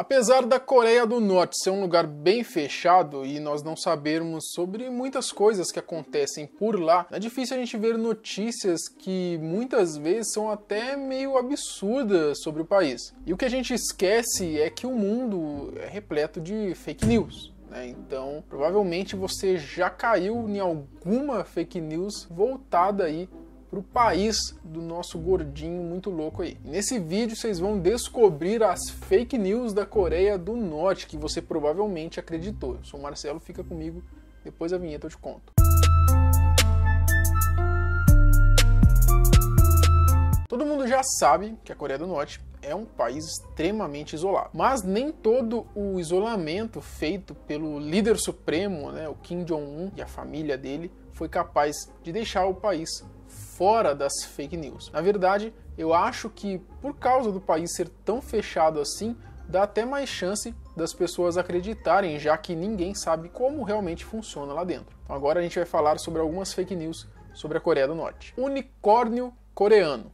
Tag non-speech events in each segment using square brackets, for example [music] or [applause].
Apesar da Coreia do Norte ser um lugar bem fechado e nós não sabermos sobre muitas coisas que acontecem por lá, é difícil a gente ver notícias que muitas vezes são até meio absurdas sobre o país. E o que a gente esquece é que o mundo é repleto de fake news. Né? Então, provavelmente você já caiu em alguma fake news voltada aí para o país do nosso gordinho muito louco aí. nesse vídeo vocês vão descobrir as fake news da Coreia do Norte que você provavelmente acreditou. Eu sou o Marcelo, fica comigo, depois da vinheta eu te conto. Todo mundo já sabe que a Coreia do Norte é um país extremamente isolado. Mas nem todo o isolamento feito pelo líder supremo, né, o Kim Jong-un e a família dele, foi capaz de deixar o país fora das fake news. Na verdade, eu acho que por causa do país ser tão fechado assim, dá até mais chance das pessoas acreditarem, já que ninguém sabe como realmente funciona lá dentro. Então agora a gente vai falar sobre algumas fake news sobre a Coreia do Norte. Unicórnio coreano.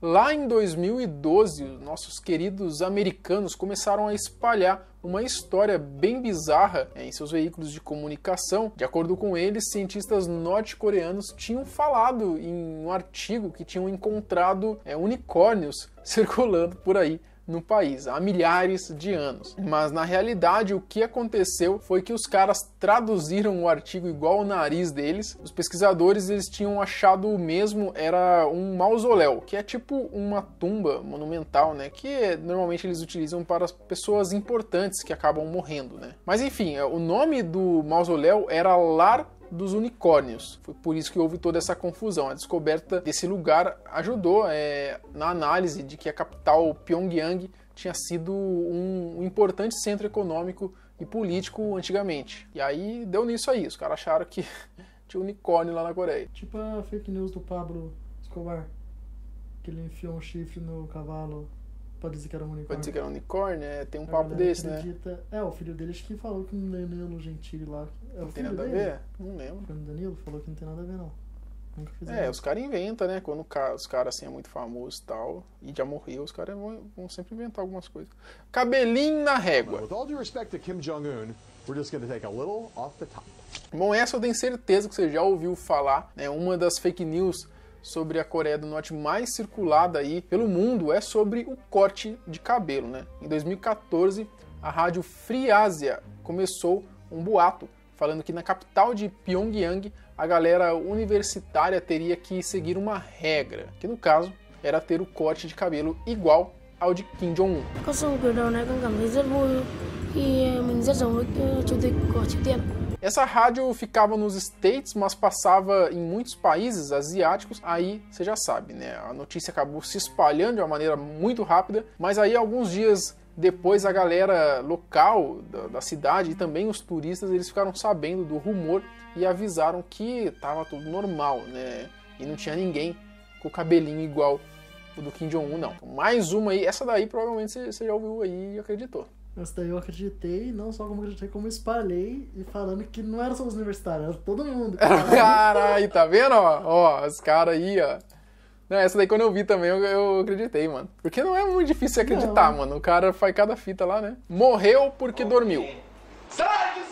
Lá em 2012, nossos queridos americanos começaram a espalhar uma história bem bizarra em seus veículos de comunicação. De acordo com eles, cientistas norte-coreanos tinham falado em um artigo que tinham encontrado é, unicórnios [laughs] circulando por aí no país há milhares de anos. Mas na realidade o que aconteceu foi que os caras traduziram o artigo igual o nariz deles. Os pesquisadores eles tinham achado o mesmo era um mausoléu, que é tipo uma tumba monumental, né, que normalmente eles utilizam para as pessoas importantes que acabam morrendo, né. Mas enfim, é, o nome do mausoléu era Lar dos unicórnios. Foi por isso que houve toda essa confusão. A descoberta desse lugar ajudou é, na análise de que a capital Pyongyang tinha sido um, um importante centro econômico e político antigamente. E aí deu nisso aí. Os caras acharam que [laughs] tinha unicórnio lá na Coreia. Tipo a fake news do Pablo Escobar, que ele enfiou um chifre no cavalo Pode dizer que era um unicórnio. Pode dizer que era um unicórnio, é, tem um a papo desse, né? acredita... né? É, o filho dele acho que falou que o Danilo Gentili lá. É não tem nada dele. a ver? Não lembro. O Danilo falou que não tem nada a ver, não. Nunca fiz É, os caras inventam, né? Quando os caras assim é muito famoso e tal, e já morreu, os caras vão, vão, sempre inventar algumas coisas. Cabelinho na régua. With all due respect to Kim Jong-un, we're just gonna take a little off the top. Bom, essa eu tenho certeza que você já ouviu falar, né? Uma das fake news sobre a Coreia do Norte mais circulada aí pelo mundo é sobre o corte de cabelo, né? Em 2014, a rádio Free Asia começou um boato falando que na capital de Pyongyang a galera universitária teria que seguir uma regra, que no caso era ter o corte de cabelo igual ao de Kim Jong-un. Essa rádio ficava nos States, mas passava em muitos países asiáticos. Aí você já sabe, né? A notícia acabou se espalhando de uma maneira muito rápida, mas aí alguns dias depois a galera local da, da, cidade e também os turistas eles ficaram sabendo do rumor e avisaram que estava tudo normal, né? E não tinha ninguém com o cabelinho igual o do Kim Jong-un, não. Mais uma aí, essa daí provavelmente você já ouviu aí e acreditou. Essa daí eu acreditei, não só como acreditei, como espalhei e falando que não era só os universitários, era todo mundo. [laughs] Caralho, tá vendo? Ó, ó os caras aí, ó. Não, essa daí quando eu vi também eu, eu acreditei, mano. Porque não é muito difícil acreditar, não. mano. O cara faz cada fita lá, né? Morreu porque okay. dormiu. Sai,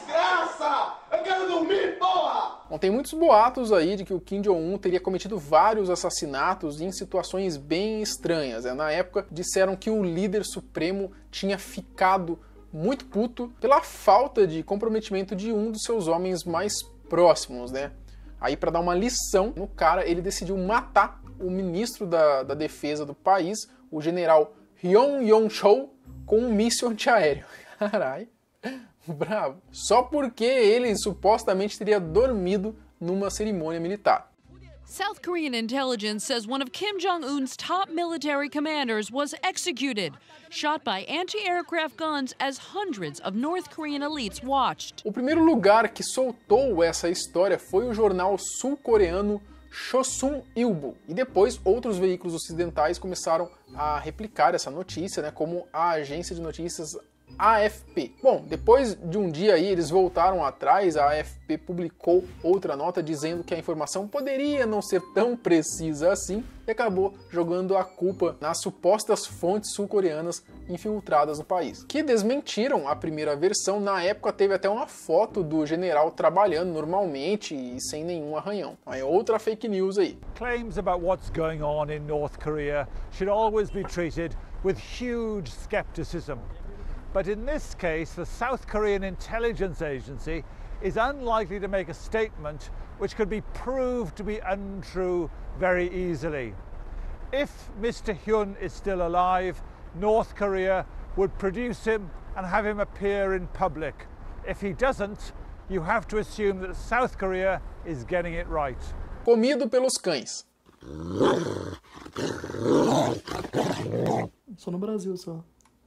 Bom, tem muitos boatos aí de que o Kim Jong-un teria cometido vários assassinatos em situações bem estranhas. Né? Na época, disseram que o líder supremo tinha ficado muito puto pela falta de comprometimento de um dos seus homens mais próximos, né? Aí, para dar uma lição no cara, ele decidiu matar o ministro da, da defesa do país, o general Hyun Yong-chol, com um míssil antiaéreo. [laughs] Caralho. [laughs] Bravo. Só porque ele supostamente teria dormido numa cerimônia militar. South Korean intelligence says one of Kim Jong Un's top military commanders was executed, shot by anti-aircraft guns as hundreds of North Korean elites watched. O primeiro lugar que soltou essa história foi o jornal sul-coreano Chosun Ilbo. E depois outros veículos ocidentais começaram a replicar essa notícia, né, como a agência de notícias AFP. Bom, depois de um dia aí eles voltaram atrás, a AFP publicou outra nota dizendo que a informação poderia não ser tão precisa assim e acabou jogando a culpa nas supostas fontes sul-coreanas infiltradas no país, que desmentiram a primeira versão. Na época teve até uma foto do general trabalhando normalmente e sem nenhum arranhão. Aí outra fake news aí. Claims about what's going on in North Korea should always be treated with huge skepticism. But in this case, the South Korean intelligence agency is unlikely to make a statement which could be proved to be untrue very easily. If Mr. Hyun is still alive, North Korea would produce him and have him appear in public. If he doesn't, you have to assume that South Korea is getting it right. Comido pelos cães. Só no Brasil, só.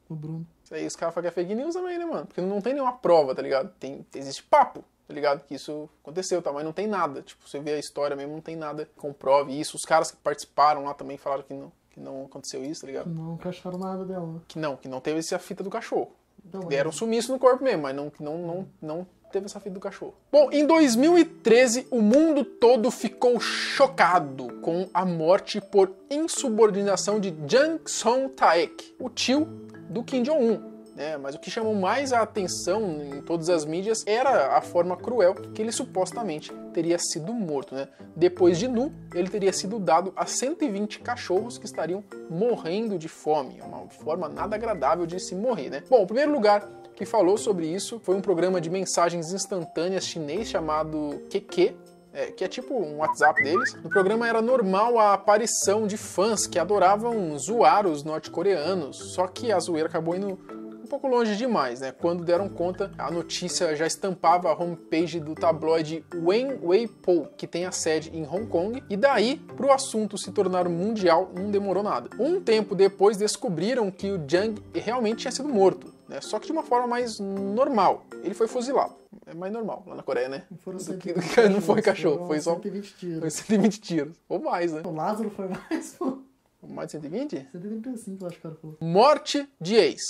No Bruno. Isso aí os caras falam que é fake news também, né, mano? Porque não tem nenhuma prova, tá ligado? Tem, existe papo, tá ligado? Que isso aconteceu, tá? Mas não tem nada. Tipo, você vê a história mesmo, não tem nada que comprove isso. Os caras que participaram lá também falaram que não, que não aconteceu isso, tá ligado? Não cacharam nada dela, né? Que não, que não teve essa fita do cachorro. Não, Deram um sumiço no corpo mesmo, mas não, não, não, não teve essa fita do cachorro. Bom, em 2013, o mundo todo ficou chocado com a morte por insubordinação de Jang Song-taek, o tio do Kim Jong-un. né? mas o que chamou mais a atenção em todas as mídias era a forma cruel que ele supostamente teria sido morto. Né? Depois de nu, ele teria sido dado a 120 cachorros que estariam morrendo de fome. Uma forma nada agradável de se morrer. Né? Bom, o primeiro lugar que falou sobre isso foi um programa de mensagens instantâneas chinês chamado QQ, é, que é tipo um WhatsApp deles. No programa era normal a aparição de fãs que adoravam zoar os norte-coreanos, só que a zoeira acabou indo um pouco longe demais, né? Quando deram conta, a notícia já estampava a homepage do tabloide Wen Weipo, que tem a sede em Hong Kong, e daí, para o assunto se tornar mundial, não demorou nada. Um tempo depois, descobriram que o Jang realmente tinha sido morto, né? Só que de uma forma mais normal. Ele foi fuzilado. É mais normal lá na Coreia, né? Não foram Do que- 120 do que- não foi cachorro, foi só 120 tiros. foi 120 tiros. Ou mais, né? O Lázaro foi mais, pô. Mais de 120? 135, eu acho que o cara falou. Morte de ex.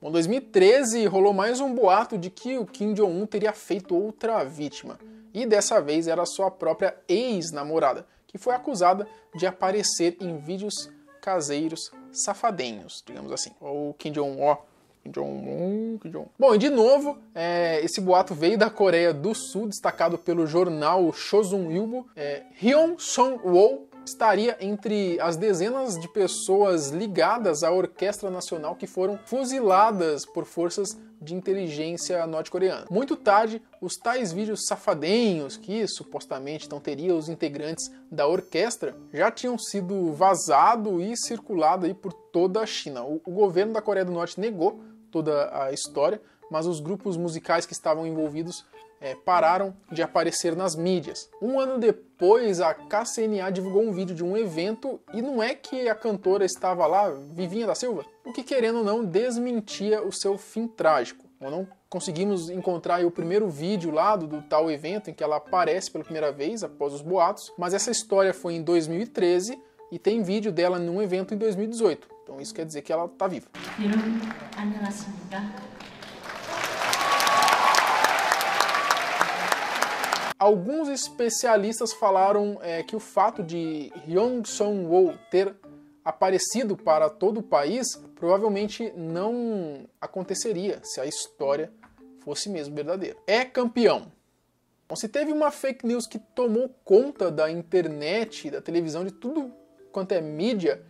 Bom, em 2013 rolou mais um boato de que o Kim Jong-un teria feito outra vítima. E dessa vez era sua própria ex-namorada, que foi acusada de aparecer em vídeos caseiros safadenhos, digamos assim. Ou Kim Jong-un. Kim Jong-un, Kim Jong Bom, e de novo, é, esse boato veio da Coreia do Sul, destacado pelo jornal Chosun Ilbo. É, Hyun Song-woo estaria entre as dezenas de pessoas ligadas à Orquestra Nacional que foram fuziladas por forças de inteligência norte-coreana. Muito tarde, os tais vídeos safadinhos que supostamente não teriam os integrantes da orquestra já tinham sido vazado e circulado aí por toda a China. O, o governo da Coreia do Norte negou toda a história, mas os grupos musicais que estavam envolvidos é, pararam de aparecer nas mídias. Um ano depois, a KCNA divulgou um vídeo de um evento e não é que a cantora estava lá, Vivinha da Silva, o que querendo ou não desmentia o seu fim trágico. Ou não conseguimos encontrar o primeiro vídeo lá do, do tal evento em que ela aparece pela primeira vez após os boatos, mas essa história foi em 2013 e tem vídeo dela num evento em 2018. Então isso quer dizer que ela está viva. Alguns especialistas falaram é, que o fato de Hyun Song-woo ter aparecido para todo o país provavelmente não aconteceria se a história fosse mesmo verdadeira. É campeão. Bom, se teve uma fake news que tomou conta da internet, da televisão, de tudo quanto é mídia,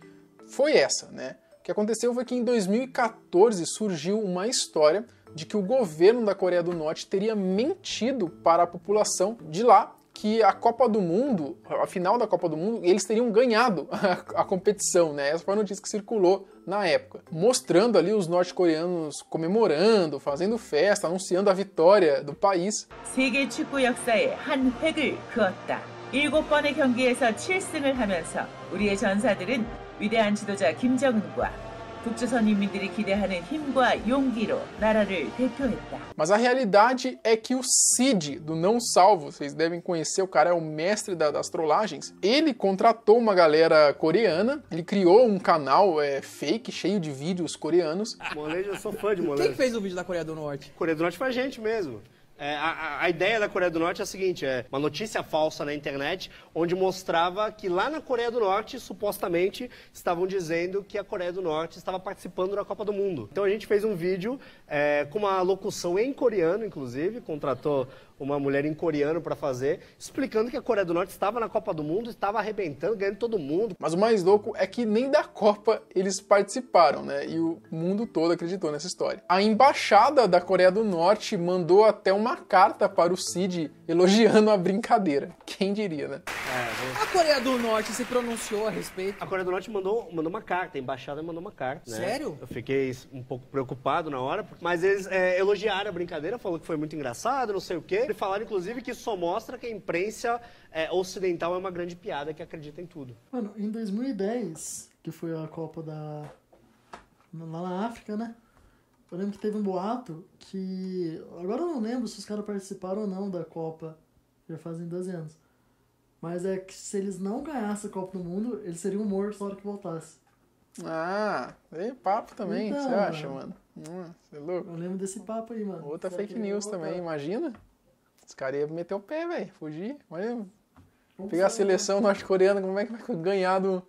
foi essa, né? O que aconteceu foi que em 2014 surgiu uma história de que o governo da Coreia do Norte teria mentido para a população de lá que a Copa do Mundo, a final da Copa do Mundo, eles teriam ganhado [laughs] a, a competição, né? Essa foi a notícia que circulou na época, mostrando ali os norte-coreanos comemorando, fazendo festa, anunciando a vitória do país. 세계 축구 역사에 한 획을 그었다. 일곱 번의 경기에서 7승을 하면서 우리의 전사들은 위대한 지도자 김정은과 북조선인민들이 기대하는 힘과 용기로 나라를 대표했다. Mas a realidade é que o Cid, do Não Salvo, vocês devem conhecer, o cara é o mestre da- das trollagens, ele contratou uma galera coreana, ele criou um canal é, fake, cheio de vídeos coreanos, Molejo, eu sou fã de Quem molejo. que fez o vídeo da Coreia do Norte? Coreia do Norte foi a gente mesmo. É, a, a- ideia da Coreia do Norte é a seguinte: é uma notícia falsa na internet, onde mostrava que lá na Coreia do Norte, supostamente, estavam dizendo que a Coreia do Norte estava participando da Copa do Mundo. Então a gente fez um vídeo é, com uma locução em coreano, inclusive, contratou uma mulher em coreano para fazer, explicando que a Coreia do Norte estava na Copa do Mundo, estava arrebentando, ganhando todo mundo. Mas o mais louco é que nem da Copa eles participaram, né? E o mundo todo acreditou nessa história. A embaixada da Coreia do Norte mandou até uma carta para o Cid elogiando a brincadeira. Quem diria, né? A Coreia do Norte se pronunciou a respeito. A Coreia do Norte mandou, mandou uma carta, a embaixada mandou uma carta. né? Sério? Eu fiquei um pouco preocupado na hora, mas eles é, elogiaram a brincadeira, falou que foi muito engraçado, não sei o quê. E falaram, inclusive, que isso só mostra que a imprensa é, ocidental é uma grande piada que acredita em tudo. Mano, em 2010, que foi a Copa da. lá na África, né? Eu lembro que teve um boato que. Agora eu não lembro se os caras participaram ou não da Copa. Já fazem 12 anos. Mas é que se eles não ganhassem a Copa do Mundo, eles seriam mortos na hora que voltasse. Ah, veio papo também, Então, você acha, mano. mano? Você é louco? Eu lembro desse papo aí, mano. Outra Será fake news também, voltar? imagina? Os caras iam meter o pé, velho, fugir. Como pegar a seleção norte-coreana, como é que vai [laughs] ganhar do,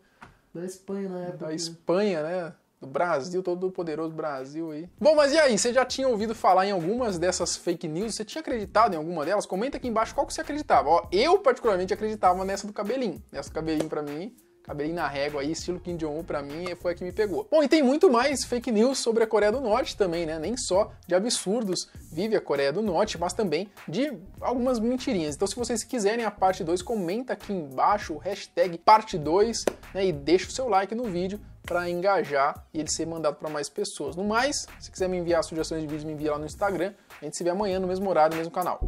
Da Espanha na época. da que- Espanha, né? Do Brasil, todo poderoso Brasil aí. Bom, mas e aí? Você já tinha ouvido falar em algumas dessas fake news? Você tinha acreditado em alguma delas? Comenta aqui embaixo qual que você acreditava. Ó, eu particularmente acreditava nessa do cabelinho. Nessa do cabelinho pra mim, cabelinho na régua aí, estilo Kim Jong-un pra mim, foi a que me pegou. Bom, e tem muito mais fake news sobre a Coreia do Norte também, né? Nem só de absurdos vive a Coreia do Norte, mas também de algumas mentirinhas. Então, se vocês quiserem a parte 2, comenta aqui embaixo o hashtag parte 2, né? E deixa o seu like no vídeo para engajar e ele ser mandado para mais pessoas. No mais, se quiser me enviar sugestões de vídeos, me envia lá no Instagram. A gente se vê amanhã no mesmo horário, no mesmo canal.